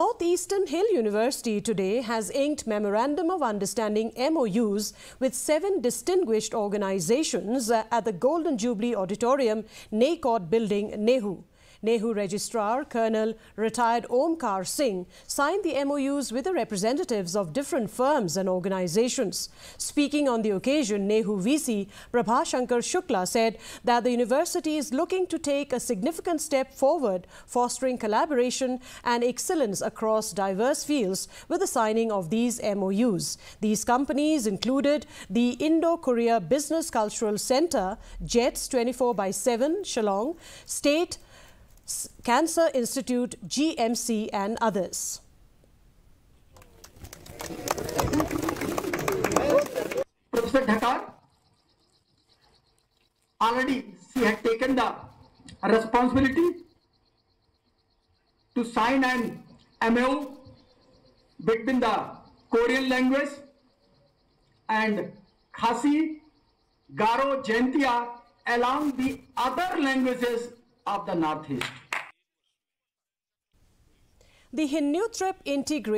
Northeastern Hill University today has inked Memorandum of Understanding MOUs with seven distinguished organizations uh, at the Golden Jubilee Auditorium, NACOT Building, Nehu. Nehu Registrar Colonel retired Omkar Singh signed the MOUs with the representatives of different firms and organizations. Speaking on the occasion, Nehu VC Prabhashankar Shukla said that the university is looking to take a significant step forward, fostering collaboration and excellence across diverse fields with the signing of these MOUs. These companies included the Indo-Korea Business Cultural Center, JETS 24 by 7, Shillong, State Cancer Institute, GMC and others. Professor Dhakar, already she had taken the responsibility to sign an MOU between the Korean language and Khasi, Garo, Jaintia along the other languages of the Northeast. The Hinnu Trip integrates